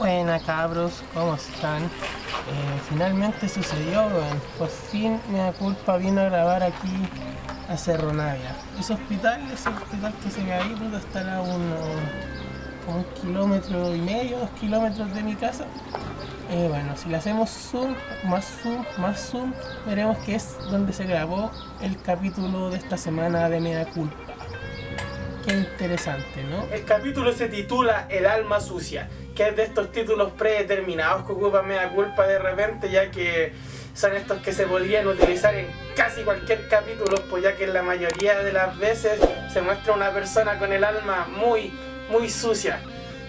Buena cabros, ¿cómo están? Eh, finalmente sucedió, weón. Por fin me culpa vino a grabar aquí a Cerro Navia. Ese hospital, ese hospital que se ve ahí, puta, estará a uno, como un kilómetro y medio, dos kilómetros de mi casa. Eh, bueno, si le hacemos zoom, más zoom, más zoom, veremos que es donde se grabó el capítulo de esta semana de Mea Culpa. Qué interesante, ¿no? El capítulo se titula El alma sucia, que es de estos títulos predeterminados que ocupan Mea Culpa de repente, ya que son estos que se podrían utilizar en casi cualquier capítulo, pues ya que la mayoría de las veces se muestra una persona con el alma muy, muy sucia.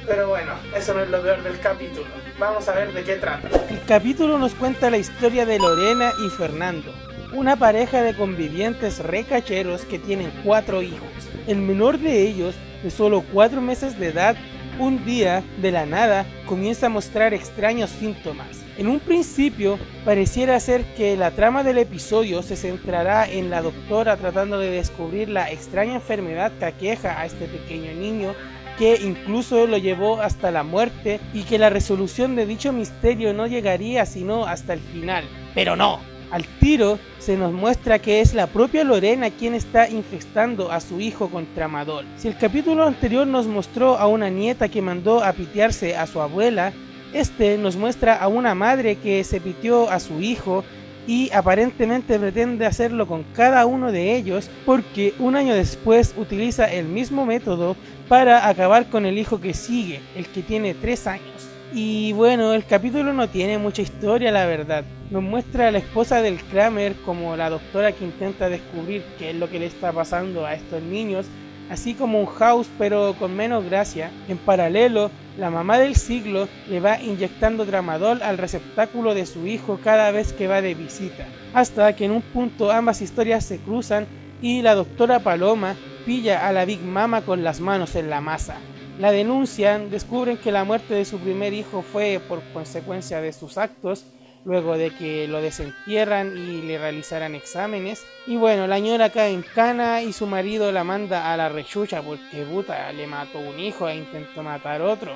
Pero bueno, eso no es lo peor del capítulo. Vamos a ver de qué trata. El capítulo nos cuenta la historia de Lorena y Fernando, una pareja de convivientes recacheros que tienen cuatro hijos. El menor de ellos, de solo cuatro meses de edad, un día, de la nada, comienza a mostrar extraños síntomas. En un principio, pareciera ser que la trama del episodio se centrará en la doctora tratando de descubrir la extraña enfermedad que aqueja a este pequeño niño que incluso lo llevó hasta la muerte y que la resolución de dicho misterio no llegaría sino hasta el final. Pero no, al tiro se nos muestra que es la propia Lorena quien está infestando a su hijo con tramadol. Si el capítulo anterior nos mostró a una nieta que mandó a pitearse a su abuela, este nos muestra a una madre que se pitió a su hijo y aparentemente pretende hacerlo con cada uno de ellos porque un año después utiliza el mismo método para acabar con el hijo que sigue, el que tiene 3 años. Y bueno, el capítulo no tiene mucha historia, la verdad. Nos muestra a la esposa del Kramer como la doctora que intenta descubrir qué es lo que le está pasando a estos niños, así como un house pero con menos gracia. En paralelo, la mamá del siglo le va inyectando tramadol al receptáculo de su hijo cada vez que va de visita, hasta que en un punto ambas historias se cruzan y la doctora Paloma pilla a la Big Mama con las manos en la masa. La denuncian, descubren que la muerte de su primer hijo fue por consecuencia de sus actos, luego de que lo desentierran y le realizaran exámenes. Y bueno, la ñora cae en cana y su marido la manda a la rechucha porque puta le mató un hijo e intentó matar otro.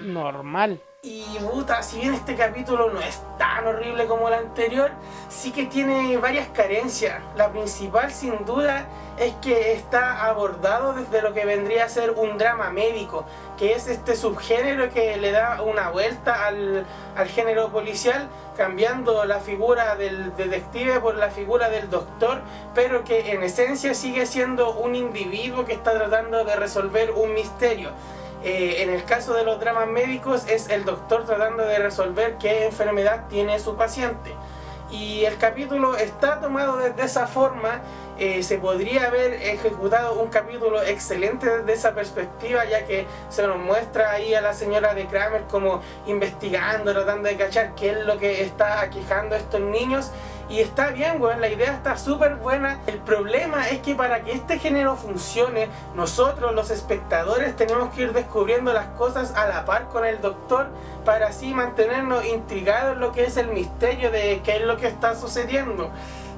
Normal. Y puta, si bien este capítulo no es tan horrible como el anterior, sí que tiene varias carencias. La principal, sin duda, es que está abordado desde lo que vendría a ser un drama médico, que es este subgénero que le da una vuelta al, al género policial, cambiando la figura del detective por la figura del doctor, pero que en esencia sigue siendo un individuo que está tratando de resolver un misterio. Eh, en el caso de los dramas médicos es el doctor tratando de resolver qué enfermedad tiene su paciente. Y el capítulo está tomado desde esa forma. eh, se podría haber ejecutado un capítulo excelente desde esa perspectiva, ya que se nos muestra ahí a la señora de Kramer como investigando, tratando de cachar qué es lo que está aquejando a estos niños. Y está bien, weón, la idea está súper buena. El problema es que para que este género funcione, nosotros los espectadores tenemos que ir descubriendo las cosas a la par con el doctor para así mantenernos intrigados en lo que es el misterio de qué es lo que está sucediendo.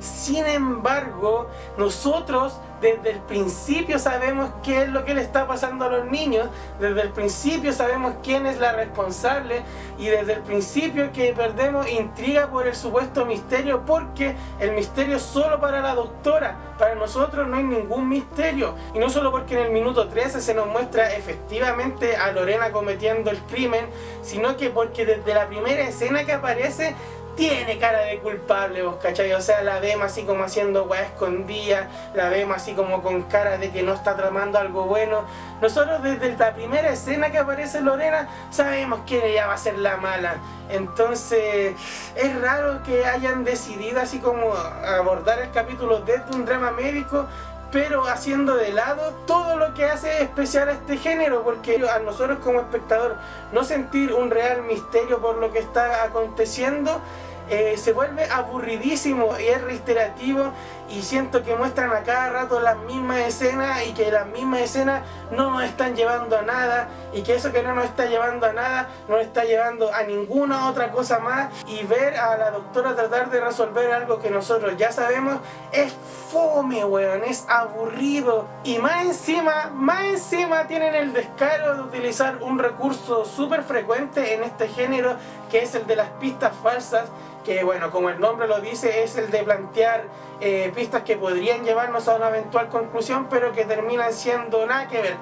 Sin embargo, nosotros desde el principio sabemos qué es lo que le está pasando a los niños, desde el principio sabemos quién es la responsable y desde el principio que perdemos intriga por el supuesto misterio porque el misterio es solo para la doctora, para nosotros no hay ningún misterio. Y no solo porque en el minuto 13 se nos muestra efectivamente a Lorena cometiendo el crimen, sino que porque desde la primera escena que aparece tiene cara de culpable, vos cachai, o sea, la vemos así como haciendo weá escondida, la vemos así como con cara de que no está tramando algo bueno. Nosotros desde la primera escena que aparece Lorena sabemos que ella va a ser la mala. Entonces es raro que hayan decidido así como abordar el capítulo desde un drama médico pero haciendo de lado todo lo que hace especial a este género, porque a nosotros como espectador no sentir un real misterio por lo que está aconteciendo, eh, se vuelve aburridísimo y es reiterativo y siento que muestran a cada rato las mismas escenas y que las mismas escenas no nos están llevando a nada y que eso que no nos está llevando a nada no nos está llevando a ninguna otra cosa más y ver a la doctora tratar de resolver algo que nosotros ya sabemos es fome, weón, es aburrido y más encima, más encima tienen el descaro de utilizar un recurso súper frecuente en este género que es el de las pistas falsas que bueno, como el nombre lo dice, es el de plantear eh, pistas que podrían llevarnos a una eventual conclusión, pero que terminan siendo nada que ver,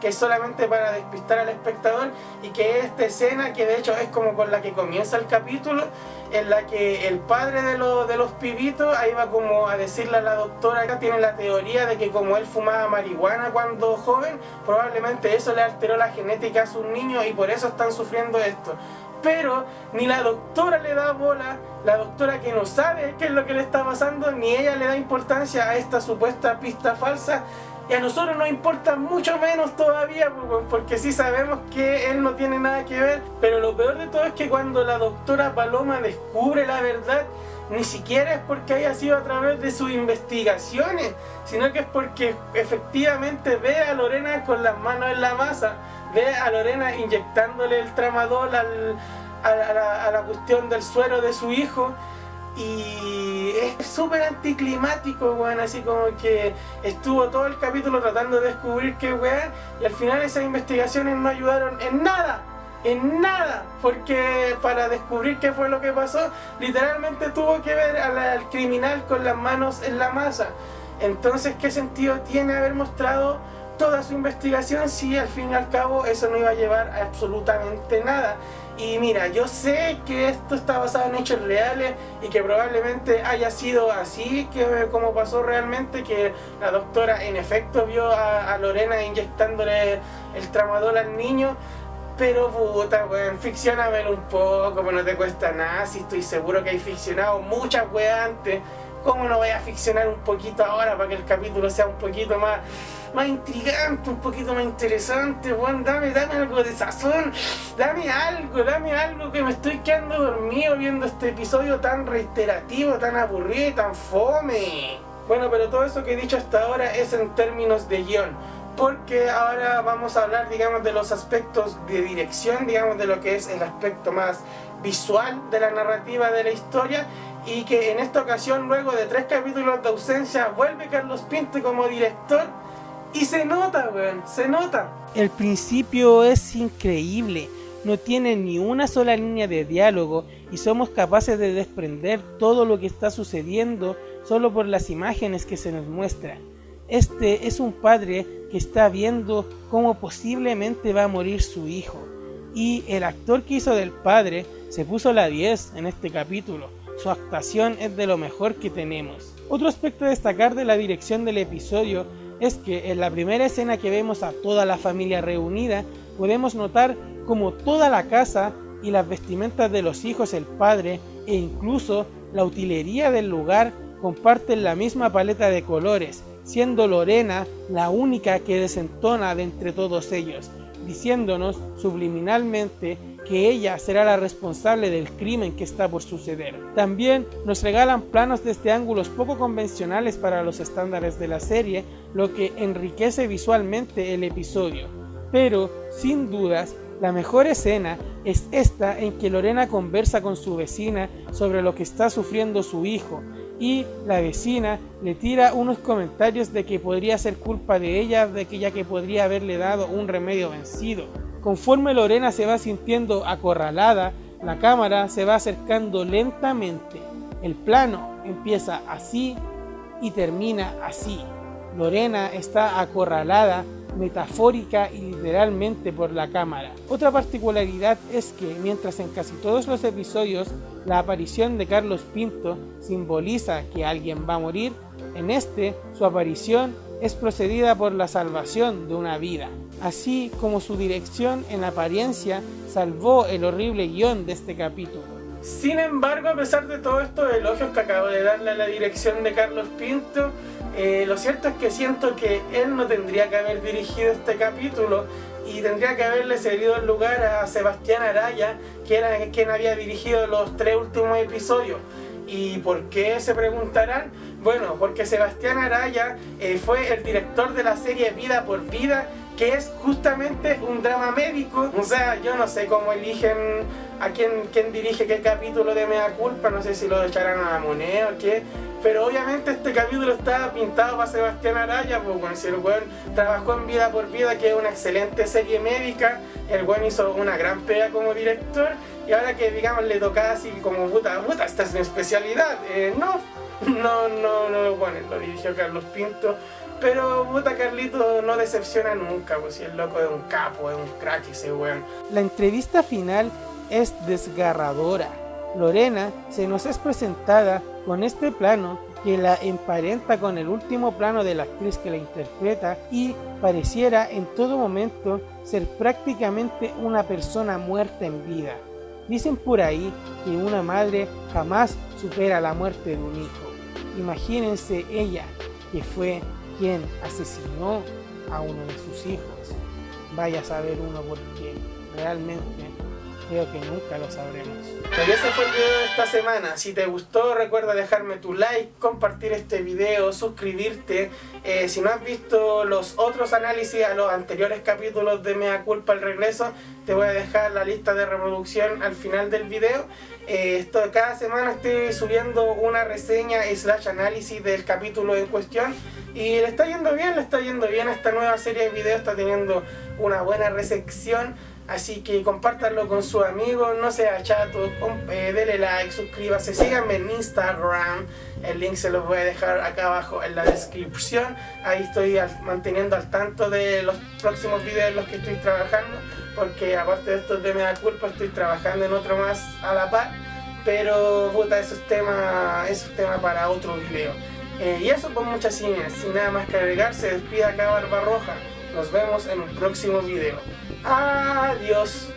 que es solamente para despistar al espectador y que esta escena, que de hecho es como con la que comienza el capítulo, en la que el padre de, de los pibitos ahí va como a decirle a la doctora, acá tiene la teoría de que como él fumaba marihuana cuando joven, probablemente eso le alteró la genética a sus niños y por eso están sufriendo esto pero ni la doctora le da bola, la doctora que no sabe qué es lo que le está pasando, ni ella le da importancia a esta supuesta pista falsa. Y a nosotros nos importa mucho menos todavía, porque sí sabemos que él no tiene nada que ver. Pero lo peor de todo es que cuando la doctora Paloma descubre la verdad, ni siquiera es porque haya sido a través de sus investigaciones, sino que es porque efectivamente ve a Lorena con las manos en la masa ve a Lorena inyectándole el tramadol al, a, la, cuestión del suero de su hijo y es súper anticlimático, weón, así como que estuvo todo el capítulo tratando de descubrir qué weón, y al final esas investigaciones no ayudaron en nada, en nada, porque para descubrir qué fue lo que pasó, literalmente tuvo que ver al criminal con las manos en la masa. Entonces, ¿qué sentido tiene haber mostrado toda su investigación si al fin y al cabo eso no iba a llevar a absolutamente nada. Y mira, yo sé que esto está basado en hechos reales y que probablemente haya sido así que como pasó realmente, que la doctora en efecto vio a, Lorena inyectándole el tramadol al niño, pero puta, weón, ficcionamelo un poco, pues no te cuesta nada, si estoy seguro que hay ficcionado muchas weas antes. ¿Cómo no voy a ficcionar un poquito ahora para que el capítulo sea un poquito más más intrigante, un poquito más interesante, Juan, dame, dame algo de sazón, dame algo, dame algo que me estoy quedando dormido viendo este episodio tan reiterativo, tan aburrido y tan fome. Bueno, pero todo eso que he dicho hasta ahora es en términos de guion, porque ahora vamos a hablar, digamos, de los aspectos de dirección, digamos, de lo que es el aspecto más visual de la narrativa de la historia y que en esta ocasión, luego de tres capítulos de ausencia, vuelve Carlos Pinto como director y se nota, weón, se nota. El principio es increíble, no tiene ni una sola línea de diálogo y somos capaces de desprender todo lo que está sucediendo solo por las imágenes que se nos muestran. Este es un padre que está viendo cómo posiblemente va a morir su hijo. Y el actor que hizo del padre se puso la 10 en este capítulo. Su actuación es de lo mejor que tenemos. Otro aspecto a destacar de la dirección del episodio es que en la primera escena que vemos a toda la familia reunida, podemos notar como toda la casa y las vestimentas de los hijos, el padre e incluso la utilería del lugar comparten la misma paleta de colores, siendo Lorena la única que desentona de entre todos ellos, diciéndonos subliminalmente que ella será la responsable del crimen que está por suceder. También nos regalan planos desde ángulos poco convencionales para los estándares de la serie, lo que enriquece visualmente el episodio. Pero, sin dudas, la mejor escena es esta en que Lorena conversa con su vecina sobre lo que está sufriendo su hijo y la vecina le tira unos comentarios de que podría ser culpa de ella, de que ya que podría haberle dado un remedio vencido. Conforme Lorena se va sintiendo acorralada, la cámara se va acercando lentamente. El plano empieza así y termina así. Lorena está acorralada metafórica y literalmente por la cámara. Otra particularidad es que mientras en casi todos los episodios la aparición de Carlos Pinto simboliza que alguien va a morir, en este su aparición es procedida por la salvación de una vida, así como su dirección en apariencia salvó el horrible guion de este capítulo. Sin embargo, a pesar de todos estos elogios que acabo de darle a la dirección de Carlos Pinto, eh, lo cierto es que siento que él no tendría que haber dirigido este capítulo y tendría que haberle cedido el lugar a Sebastián Araya, que era quien había dirigido los tres últimos episodios. ¿Y por qué se preguntarán? Bueno, porque Sebastián Araya eh, fue el director de la serie Vida por Vida, que es justamente un drama médico. O sea, yo no sé cómo eligen a quién, quién dirige qué capítulo de Mea Culpa, no sé si lo echarán a la moneda o qué. Pero obviamente este capítulo está pintado para Sebastián Araya, pues bueno, si el weón trabajó en Vida por Vida, que es una excelente serie médica, el weón hizo una gran pega como director, y ahora que digamos le toca así como puta, puta, esta es mi especialidad, eh, no, no, no, no ponen, lo dirigió Carlos Pinto, pero puta Carlito no decepciona nunca, pues si el loco es un capo, es un crack ese weón. La entrevista final es desgarradora. Lorena se nos es presentada con este plano que la emparenta con el último plano de la actriz que la interpreta y pareciera en todo momento ser prácticamente una persona muerta en vida. Dicen por ahí que una madre jamás supera la muerte de un hijo. Imagínense ella, que fue quien asesinó a uno de sus hijos. Vaya a saber uno por qué. Realmente creo que nunca lo sabremos. Y ese fue el video de esta semana. Si te gustó, recuerda dejarme tu like, compartir este video, suscribirte. Eh, si no has visto los otros análisis a los anteriores capítulos de Mea Culpa al regreso, te voy a dejar la lista de reproducción al final del video. Eh, esto, cada semana estoy subiendo una reseña slash análisis del capítulo en cuestión. Y le está yendo bien, le está yendo bien. Esta nueva serie de videos, está teniendo una buena recepción. Así que compártanlo con sus amigos, no sea chato, eh, denle like, suscríbase, síganme en Instagram, el link se los voy a dejar acá abajo en la descripción, ahí estoy manteniendo al tanto de los próximos videos en los que estoy trabajando, porque aparte de estos de me da culpa estoy trabajando en otro más a la par, pero puta, eso es tema, eso es tema para otro video. Eh, y eso con muchas cines, sin nada más que agregar, se despide acá Barba Roja. Nos vemos en un próximo video. Adiós.